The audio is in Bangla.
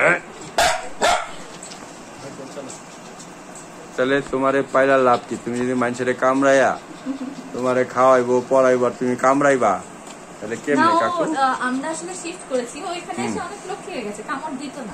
হ্যাঁ। তাহলে তোমারে পাইলা লাভ কি? তুমি যদি মানুষের কামড়াইয়া তোমারে খাওয়াইবো পড়াইবো আর তুমি কামড়াইবা তাহলে কেমনে কাকু? আমরা আসলে শিফট করেছি। ওইখানে এসে অনেক লোক খেয়ে গেছে কামড় দিত না।